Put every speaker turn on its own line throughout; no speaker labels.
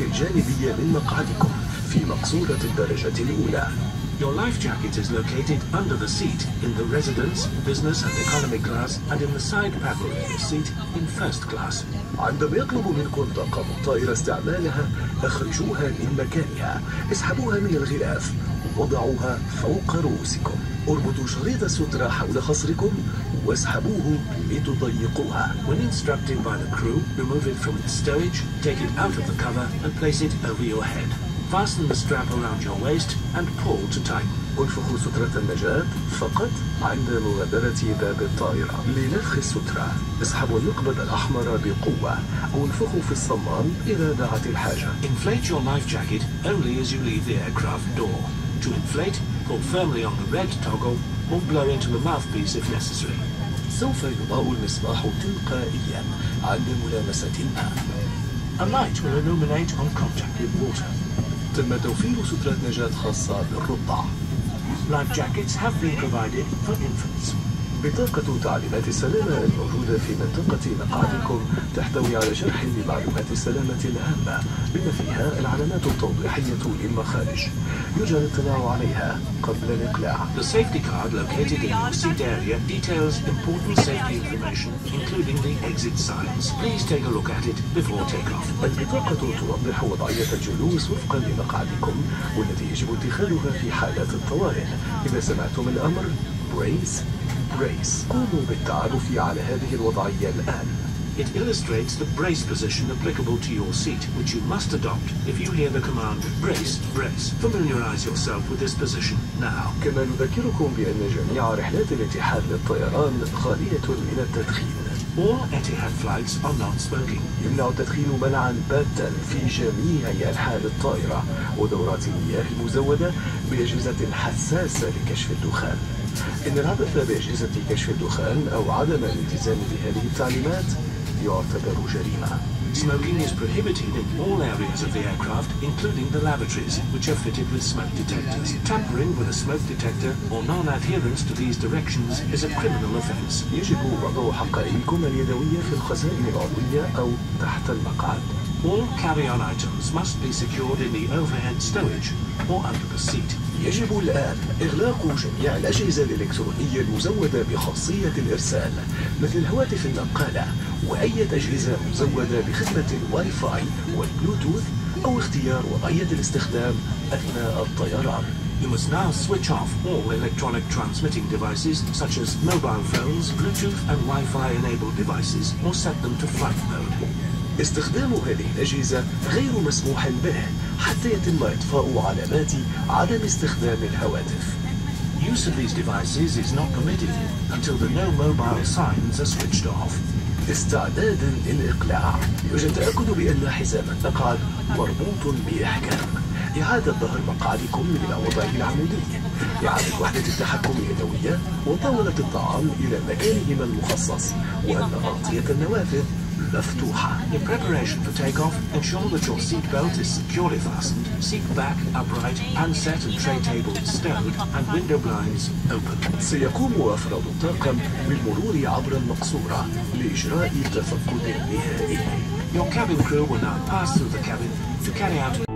الجانبية من مقعدكم في مقصورة الدرجة الأولى.
Your life jacket is located under the seat in the residence, business and economy class and in the side passenger seat in first class.
عندما يطلب منكم طاقم الطائرة استعمالها أخرجوها من مكانها. اسحبوها من الغلاف وضعوها فوق رؤوسكم. اربطوا شريط السترة حول خصركم واسحبوه لتضيقوها
When instructed by the crew, remove it from its stowage, take it out of the cover and place it over your head. Fasten the strap around your waist and pull to tighten.
انفخوا سترة النجاة فقط عند مغادرة باب الطائرة لنفخ السترة اسحبوا المقبض الأحمر بقوة أو انفخوا في الصمام إذا دعت الحاجة
Inflate your life jacket only as you leave the aircraft door. To inflate, pull firmly on the red toggle or blow into the mouthpiece if necessary.
سوف يضاء المصباح تلقائيا عند ملامسة الماء
A light will illuminate on contact with water.
تم توفير سترة نجاة خاصة بالرضع
Life jackets have been provided for infants.
بطاقة تعليمات السلامة الموجودة في منطقة مقعدكم تحتوي على شرح لمعلومات السلامة الهامة بما فيها العلامات التوضيحية للمخارج يرجى الاطلاع عليها قبل الإقلاع
The safety card located in your seat area details important safety information, including the exit signs. Please take a look at it before takeoff.
البطاقة توضح وضعية الجلوس وفقا لمقعدكم والتي يجب اتخاذها في حالات الطوارئ إذا سمعتم الأمر بريس بريس قوموا بالتعرف على هذه الوضعية الآن
It illustrates the brace position applicable to your seat, which you must adopt if you hear the command brace, brace. Familiarize yourself with this position now.
كما نذكركم بأن جميع رحلات الاتحاد للطيران خالية من التدخين
All Etihad flights are non-smoking.
يمنع التدخين منعا باتا في جميع أنحاء الطائرة ودورات المياه المزودة بأجهزة حساسة لكشف الدخان إن العبث بأجهزة كشف الدخان أو عدم الالتزام بهذه التعليمات يعتبر جريمة
Smoking is prohibited in all areas of the aircraft, including the lavatories, which are fitted with smoke detectors. Tampering with a smoke detector or non-adherence to these directions is a criminal offence.
يجب وضع حقائبكم اليدوية في الخزائن العضوية أو تحت المقعد
All carry-on items must be secured in the overhead stowage or under the seat.
يجب الآن إغلاق جميع الأجهزة الإلكترونية المزودة بخاصية الإرسال مثل الهواتف النقالة وأي أجهزة مزودة بخدمة ال Wi-Fi وال Bluetooth أو اختيار وضعية الاستخدام أثناء الطيران
You must now switch off all electronic transmitting devices such as mobile phones, Bluetooth and Wi-Fi enabled devices or set them to flight mode.
استخدام هذه الأجهزة غير مسموح به حتى يتم إطفاء علامات عدم استخدام الهواتف.
Use of these devices is not permitted until the no mobile signs are switched off.
استعدادا للإقلاع. يرجى التأكد بأن حزام المقعد مربوط بإحكام. إعادة ظهر مقعدكم إلى وضعه العمودي إعادة وحدة التحكم اليدوية وطاولة الطعام إلى مكانهما المخصص وأن أغطية النوافذ مفتوحة
In preparation for takeoff, ensure that your seat belt is securely fastened, seat back upright, handset and tray table stowed, and window blinds open.
سيقوم أفراد الطاقم بالمرور عبر المقصورة لإجراء تفقد نهائي
Your cabin crew will now pass through the cabin to carry out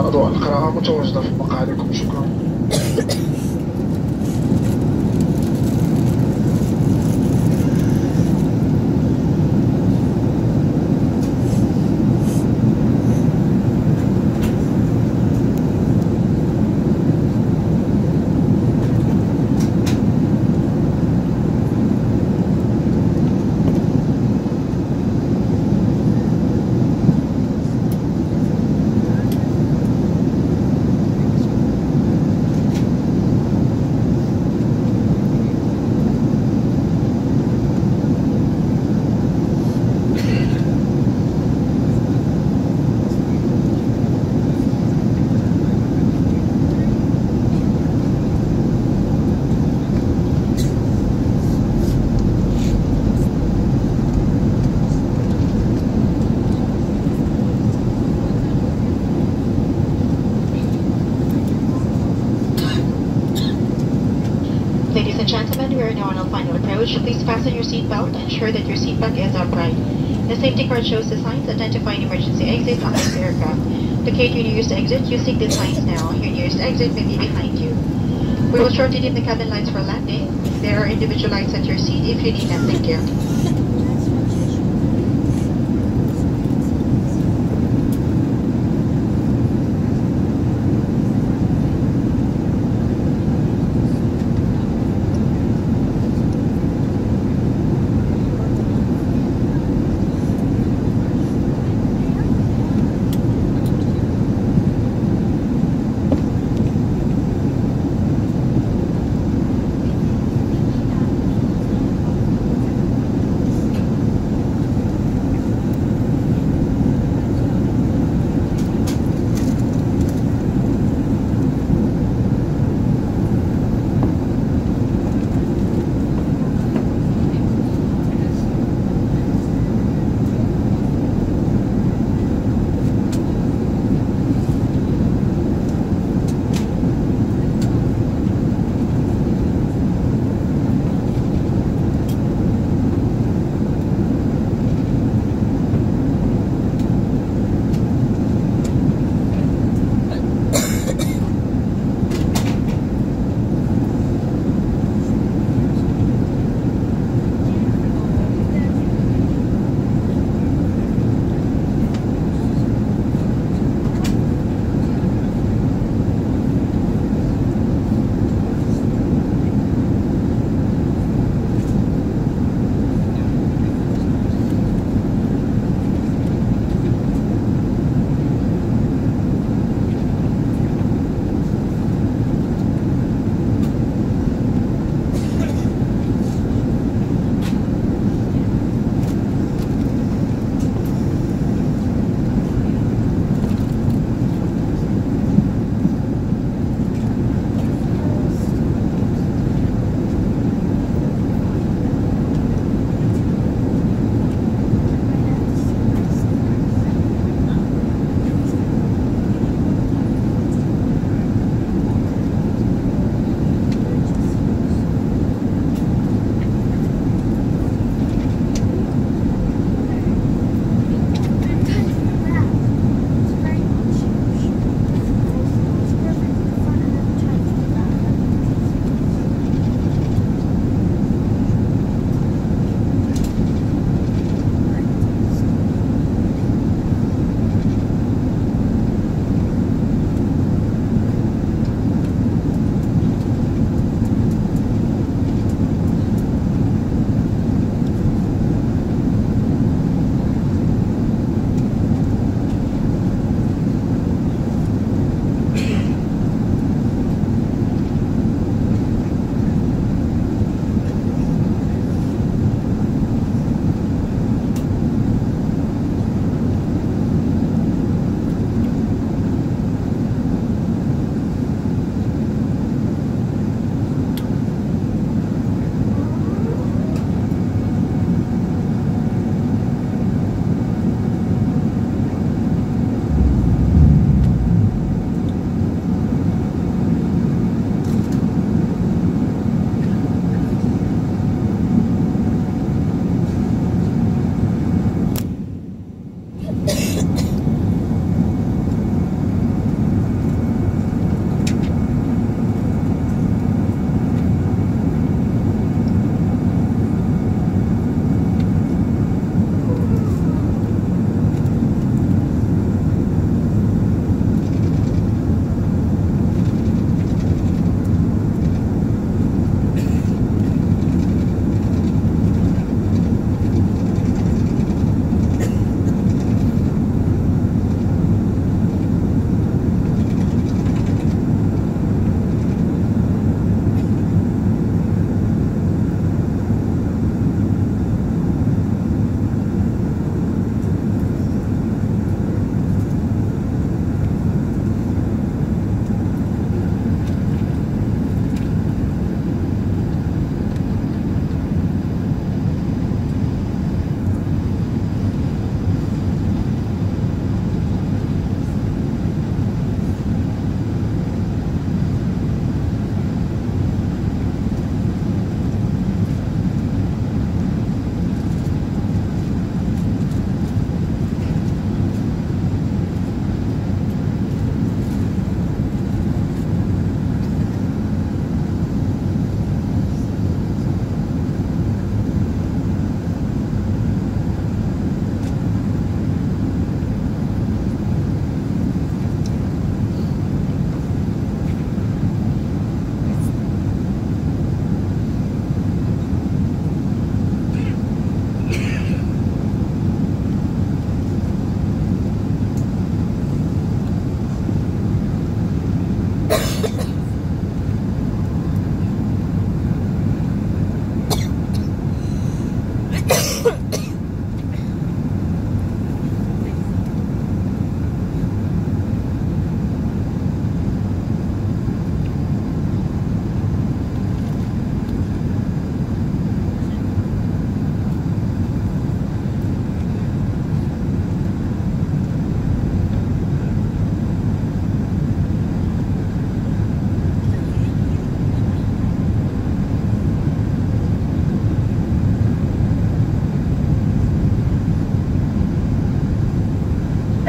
أضواء القراءة متواجدة في مقاعدكم شكرا.
Fasten your seatbelt ensure that your seat back is upright. The safety card shows the signs identifying emergency exits on this aircraft. Locate your nearest exit you using the signs now. Your nearest exit may be behind you. We will shortly dim the cabin lights for landing. There are individual lights at your seat if you need them. Thank you.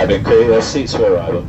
Cabin crew, uh, seats for arrival.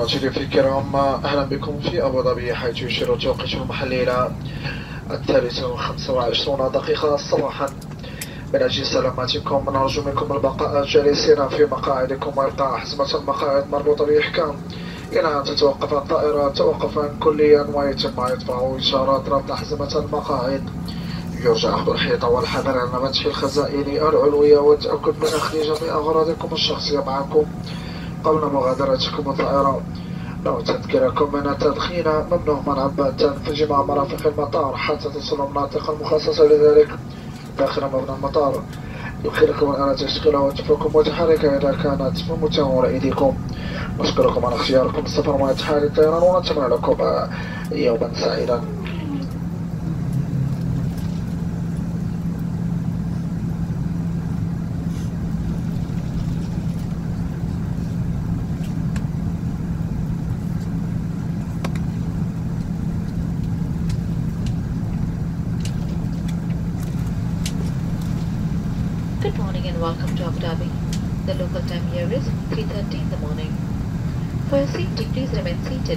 حضراتي الكرام أهلا بكم في ابو ظبي حيث يشير التوقيت المحلي إلى الثالثة وخمسة وعشرون دقيقة صباحا. من أجل سلامتكم نرجو منكم البقاء جالسين في مقاعدكم وإلقاء حزمة المقاعد مربوطة بإحكام إلى أن تتوقف الطائرة توقفا كليا ويتم إطفاء إشارات ربط أحزمة المقاعد. يرجى أخذ الحيطة والحذر عند فتح الخزائن العلوية والتأكد من أخذ جميع أغراضكم الشخصية معكم قبل مغادرتكم الطائرة لو تذكركم من التدخين ممنوع منع باتا في جميع مرافق المطار حتى تصلوا المناطق المخصصة لذلك. داخل مبنى المطار. يمكنكم الآن تشغيل هواتفكم متحركة إذا كانت في متناول أيديكم. نشكركم على اختياركم. السفر مع إتحاد الطيران ونتمنى لكم يوما سعيدا.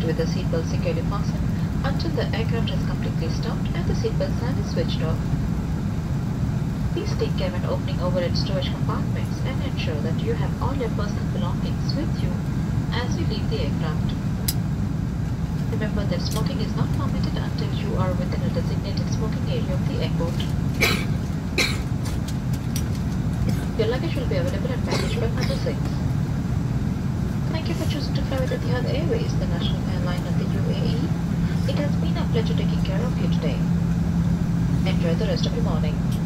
Seated with the seatbelt securely fastened until the aircraft has completely stopped and the seatbelt sign is switched off. Please take care when opening overhead storage compartments and ensure that you have all your personal belongings with you as you leave the aircraft. Remember that smoking is not permitted until you are within a designated smoking area of the airport. Your luggage will be available at baggage 6. For choosing to fly with Etihad Airways, the national airline of the UAE. It has been a pleasure taking care of you today. Enjoy the rest of your morning.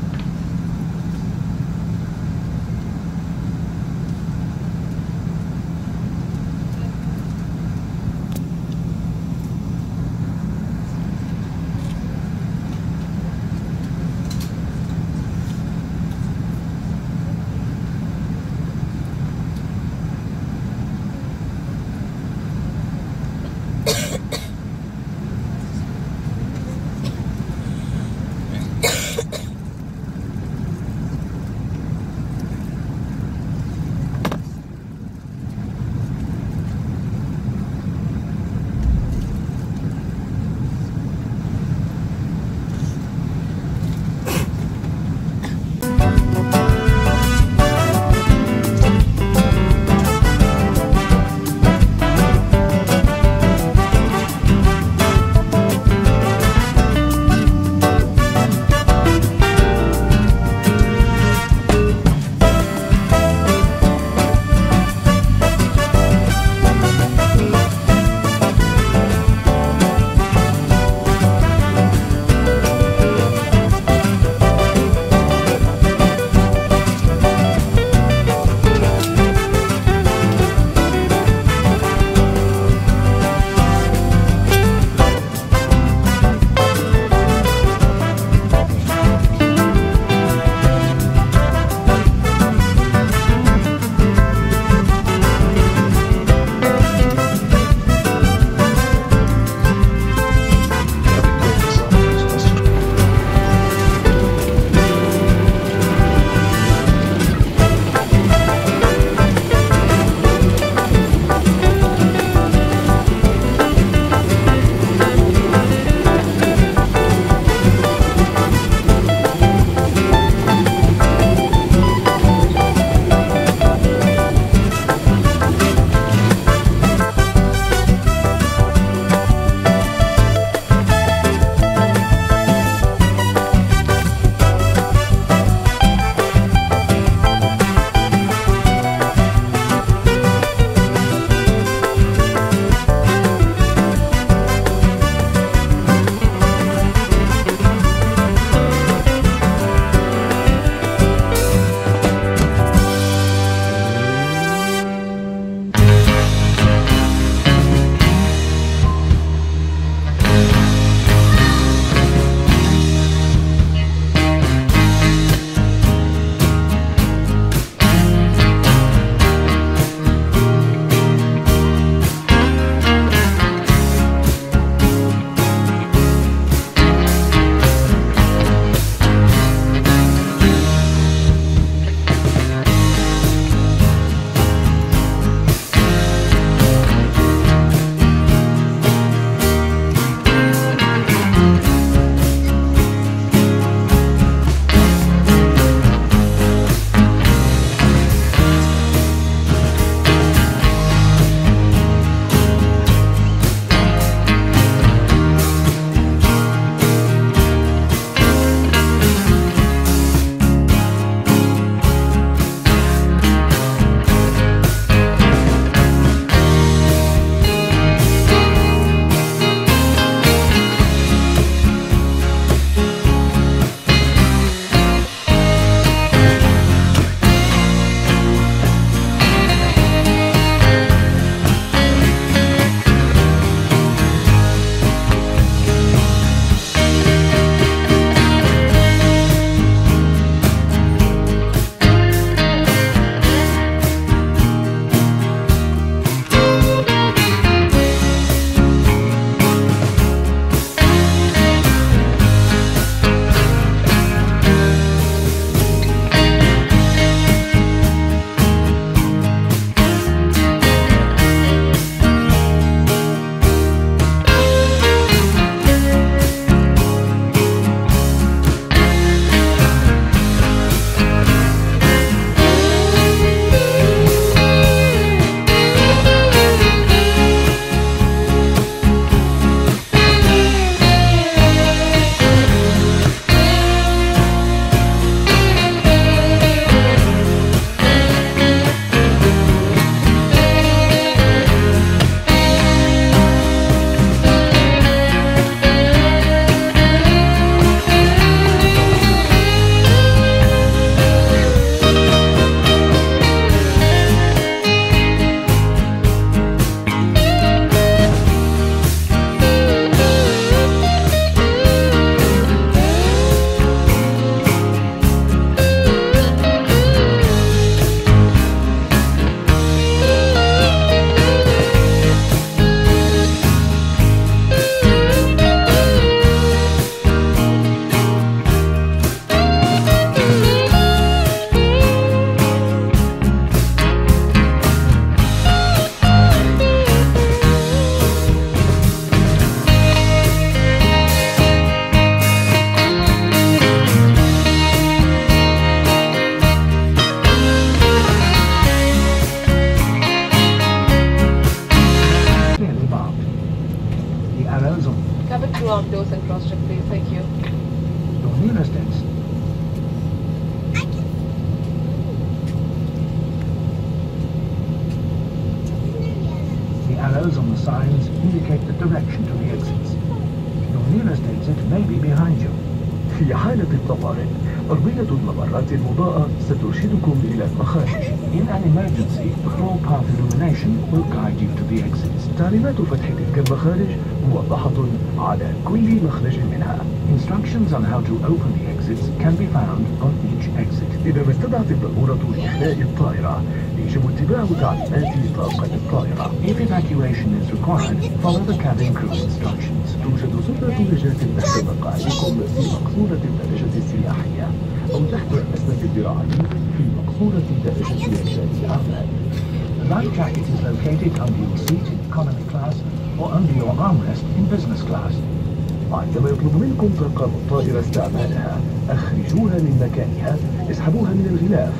عندما يطلب منكم طاقم الطائرة استعمالها أخرجوها من مكانها اسحبوها من الغلاف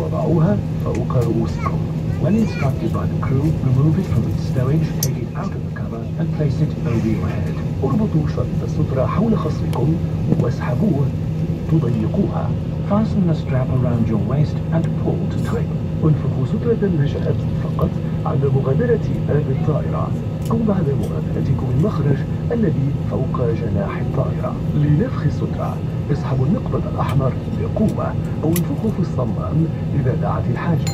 وضعوها فوق رؤوسكم
When instructed by the crew, remove it from its stowage, take it out of the cover, and place it over your head.
اربطوا شريط السترة حول خصركم واسحبوه تضيقوها
Fasten the strap around your waist and pull to tighten.
انفخوا سترة النجاة فقط عند مغادرة باب الطائرة أو بعد مغادرتكم المخرج الذي فوق جناح الطائرة لنفخ السترة اسحبوا المقبض الأحمر بقوة أو انفخوا في الصمام إذا دعت الحاجة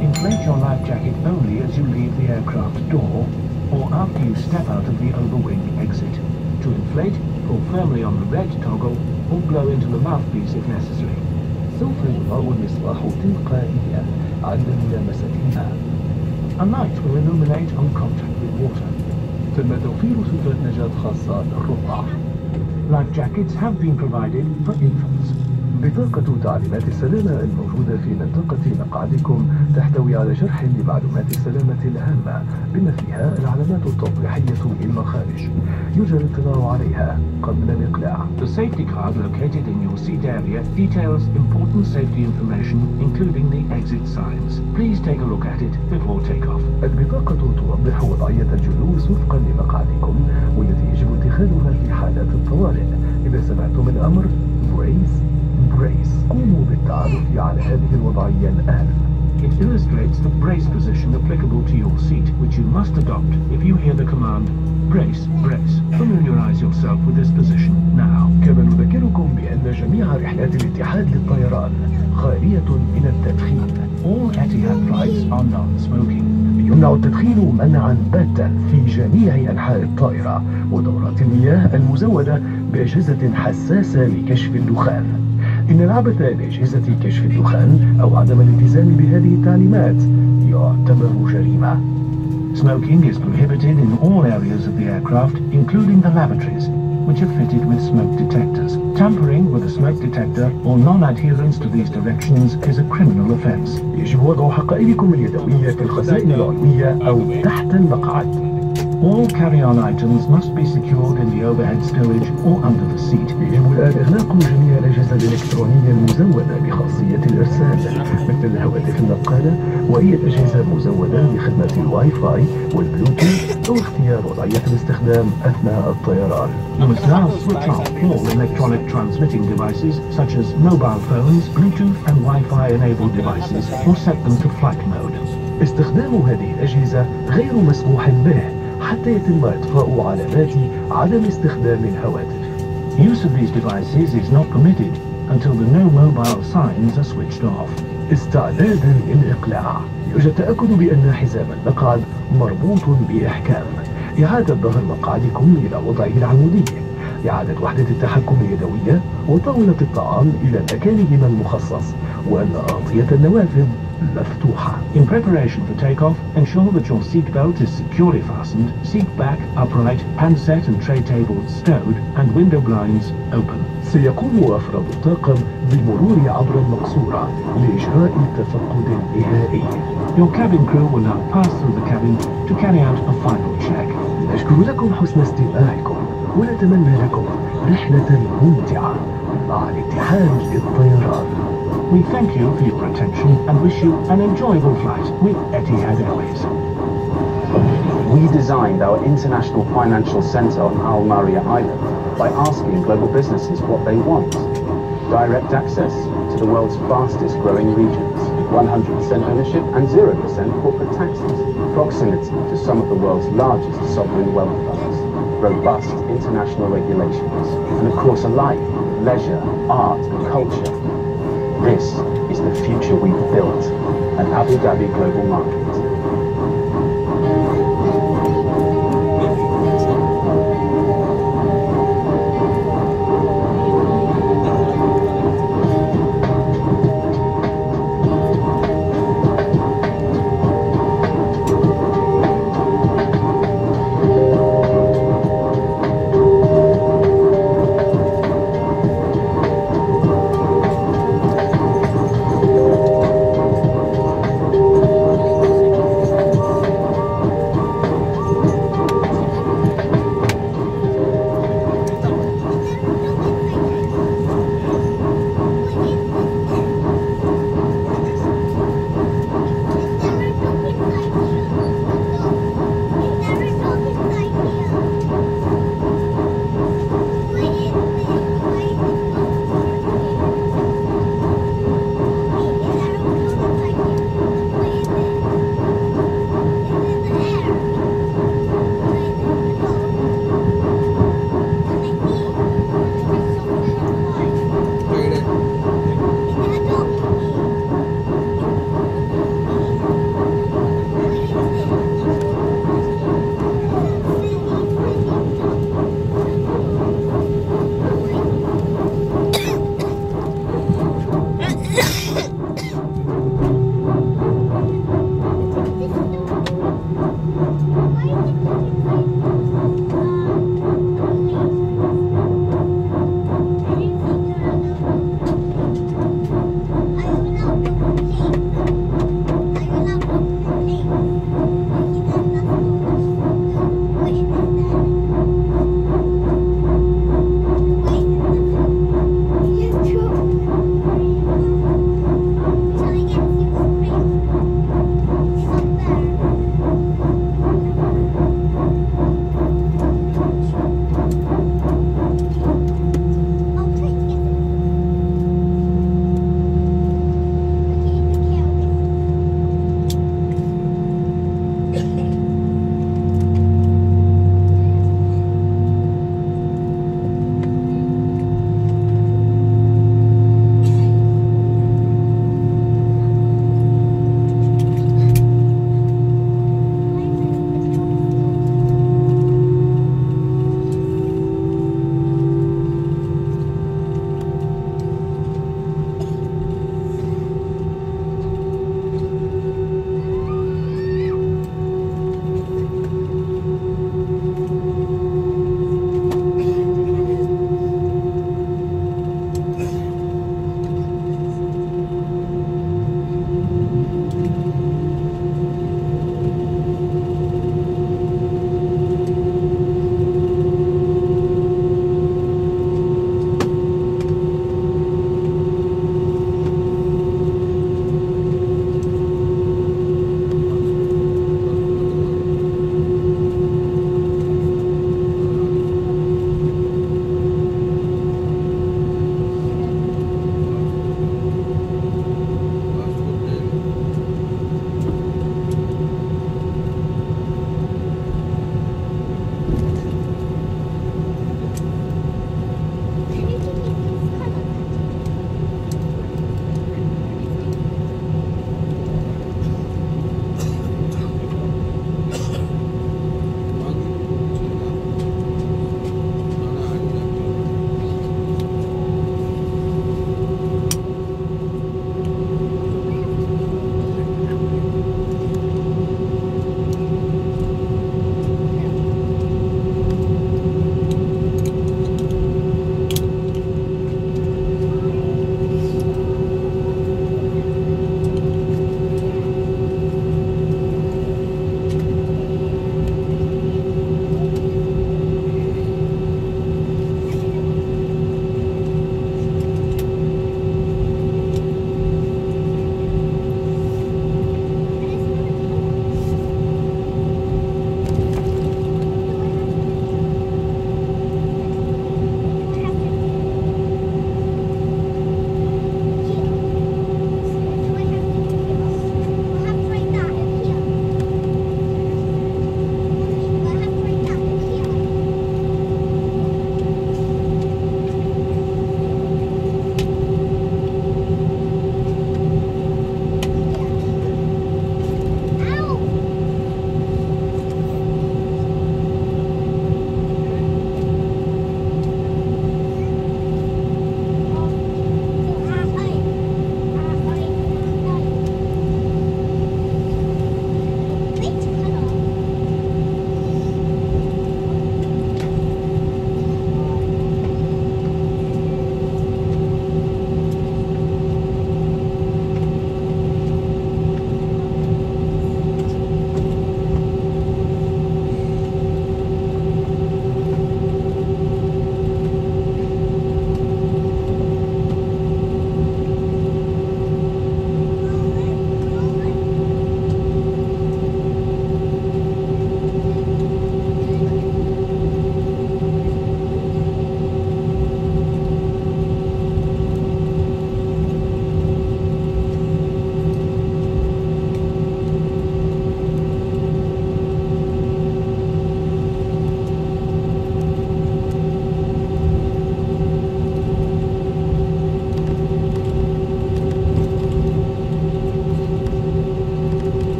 Inflate your life jacket only as you leave the aircraft door or after you step out of the overwing exit. To inflate, pull firmly on the red toggle or blow into the mouthpiece if necessary.
سوف يضاء المصباح تلقائيا عند ملامسة الماء
A light will illuminate on contact water.
تم توفير سترة نجاة خاصة للرضع
Life jackets have been provided for infants.
بطاقة تعليمات السلامة الموجودة في منطقة مقعدكم تحتوي على شرح لمعلومات السلامة الهامة بما فيها العلامات التوضيحية للمخارج يرجى الاطلاع عليها قبل الإقلاع
The safety card located in your seat area details important safety information including the exit signs. Please take a look at it before takeoff.
البطاقة توضح وضعية الجلوس وفقا لمقعدكم والتي يجب اتخاذها في حالات الطوارئ إذا سمعتم الأمر بريس بريس قوموا بالتعرف على هذه الوضعية الآن
It illustrates the brace position applicable to your seat, which you must adopt if you hear the command brace, brace. Familiarize yourself with this position now.
كما نذكركم بأن جميع رحلات الاتحاد للطيران خالية من التدخين
All Etihad flights are non-smoking.
يمنع التدخين منعا باتا في جميع أنحاء الطائرة ودورات المياه المزودة بأجهزة حساسة لكشف الدخان إن العبث بأجهزة كشف الدخان أو عدم الالتزام بهذه التعليمات يعتبر جريمة
Smoking is prohibited in all areas of the aircraft, including the lavatories, which are fitted with smoke detectors. Tampering with a smoke detector or non-adherence to these directions is a criminal offense.
يجب وضع حقائبكم اليدوية في الخزائن العلوية أو تحت المقعد
All carry-on items must be secured in the overhead stowage or under the seat.
يجب إغلاق جميع الأجهزة الإلكترونية المزودة بخاصية الإرسال مثل الهواتف النقالة وأي أجهزة مزودة بخدمة ال Wi-Fi وال Bluetooth أو اختيار وضعية الاستخدام أثناء الطيران
You must now switch off all electronic transmitting devices such as mobile phones, Bluetooth and Wi-Fi enabled devices or set them to flight mode.
استخدام هذه الأجهزة غير مسموح به حتى يتم إطفاء علامات عدم استخدام الهواتف.
Use of these devices is not permitted until the no mobile signs are switched off.
استعدادا للإقلاع. يرجى التأكد بأن حزام المقعد مربوط بإحكام. إعادة ظهر مقعدكم إلى وضعه العمودي. إعادة وحدة التحكم اليدوية وطاولة الطعام إلى مكانهما المخصص. وأن أغطية النوافذ مفتوحة
In preparation for takeoff, ensure that your seat belt is securely fastened, seat back upright, handset and tray tables stowed, and window blinds open.
سيقوم أفراد الطاقم بالمرور عبر المقصورة لإجراء التفقد النهائي
Your cabin crew will now pass through the cabin to carry out a final check.
نشكر لكم حسن استماعكم ونتمنى لكم رحلة ممتعة مع الاتحاد للطيران
We thank you for your attention and wish you an enjoyable flight with Etihad Airways.
We designed our international financial centre on Al Maria Island by asking global businesses what they want. direct access to the world's fastest growing regions, 100% ownership and 0% corporate taxes, proximity to some of the world's largest sovereign wealth funds, robust international regulations, and of course a life, leisure, art and culture. This is the future we've built at Abu Dhabi Global Market.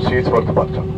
Seats for departure.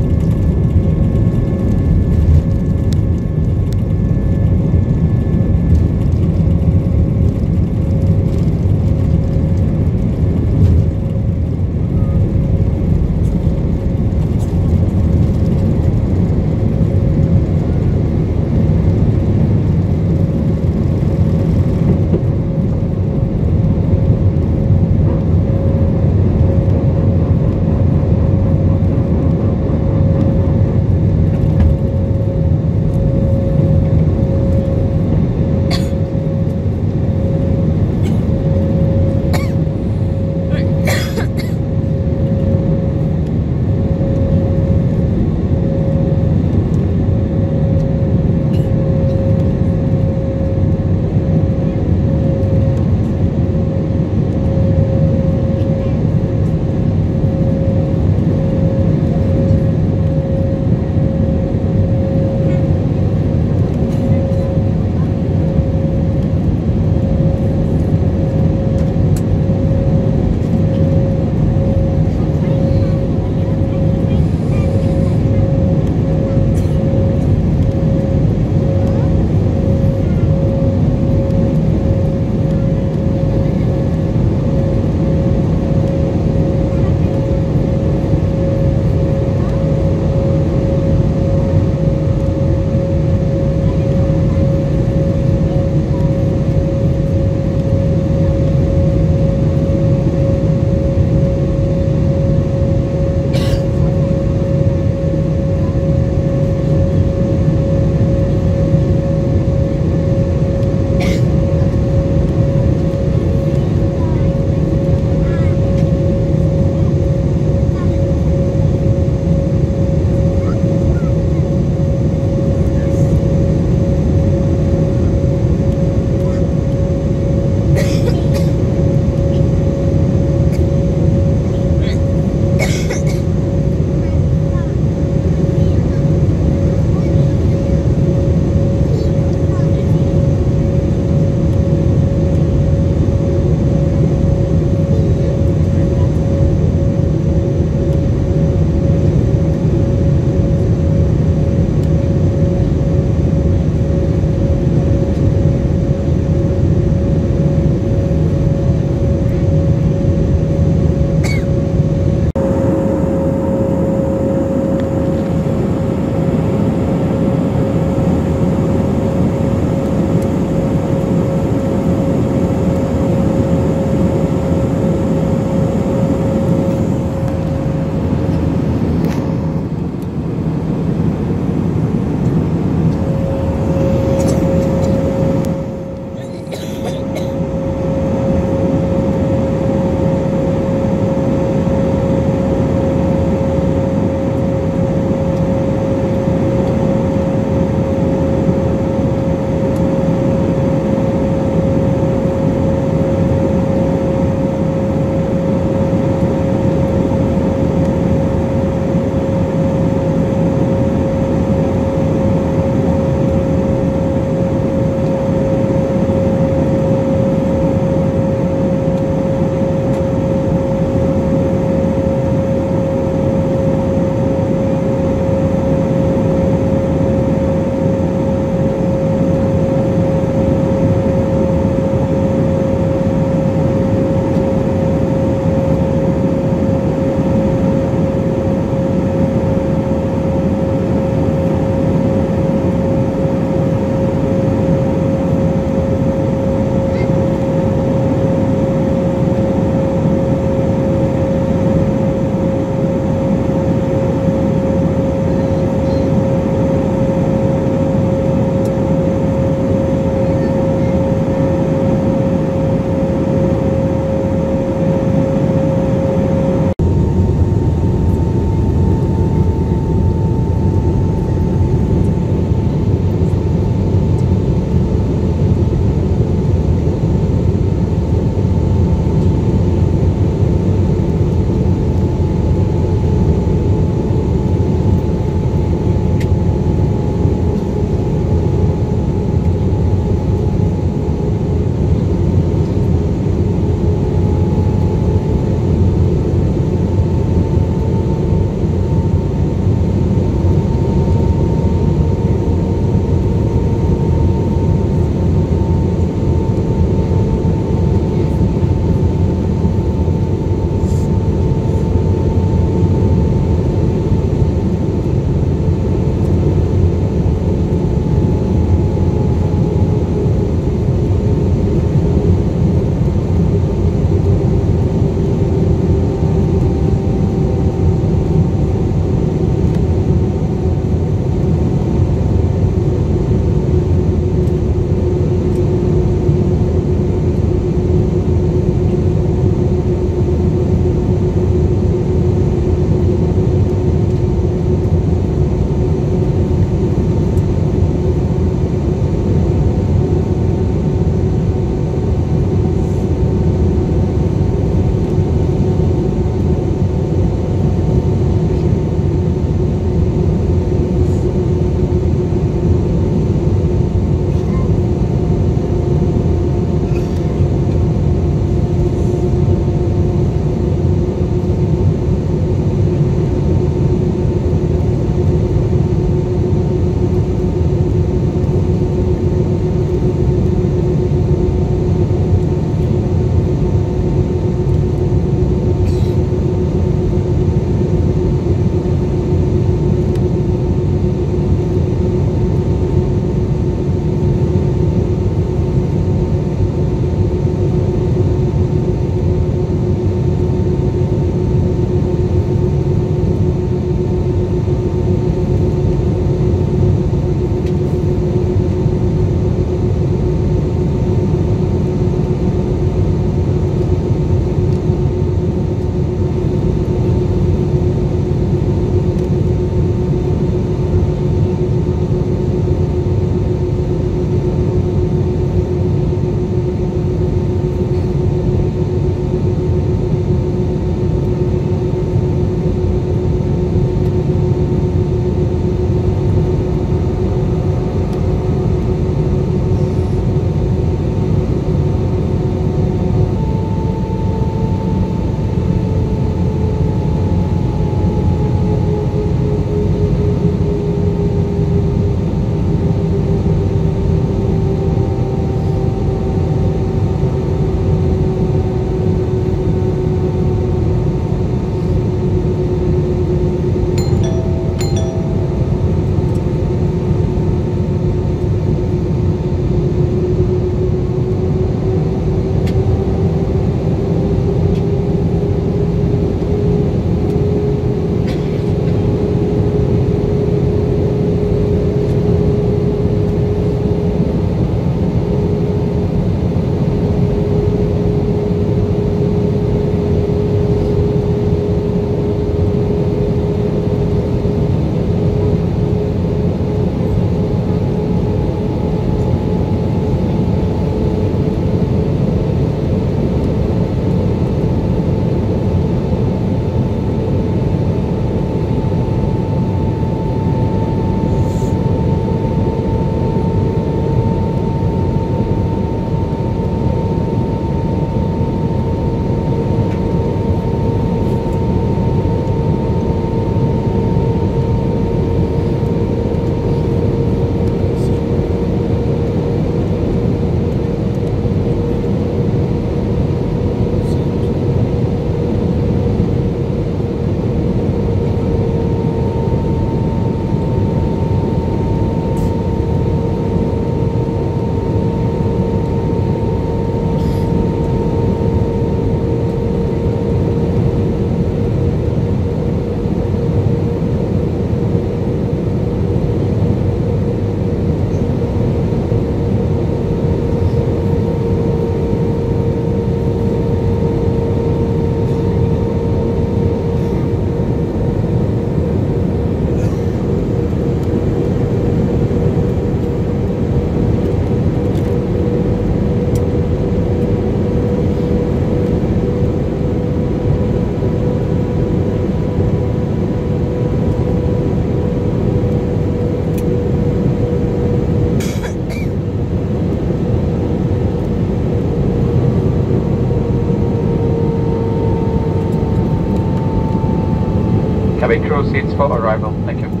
Cabin crew seats for arrival. Thank you.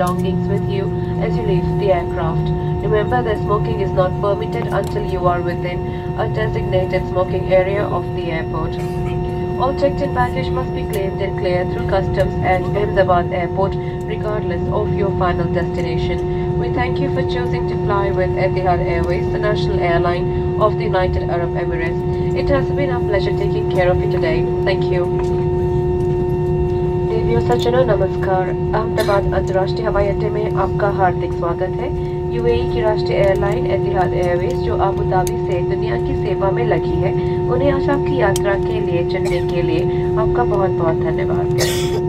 Belongings with you as you leave the aircraft. Remember that smoking is not permitted until you are within a designated smoking area of the airport. All checked-in baggage must be claimed and cleared through customs at Ahmedabad Airport regardless of your final destination. We thank you for choosing to fly with Etihad Airways, the national airline of the United Arab Emirates. It has been our pleasure taking care of you today. Thank you. देवियों सज्जनों, नमस्कार। अहमदाबाद अंतर्राष्ट्रीय हवाई अड्डे में आपका हार्दिक स्वागत है। यूएई की राष्ट्रीय एयरलाइन एतिहाद एयरवेज, जो आबुधाबी धाबी से दुनिया की सेवा में लगी है, उन्हें आज आपकी यात्रा के लिए, चलने के लिए आपका बहुत बहुत धन्यवाद।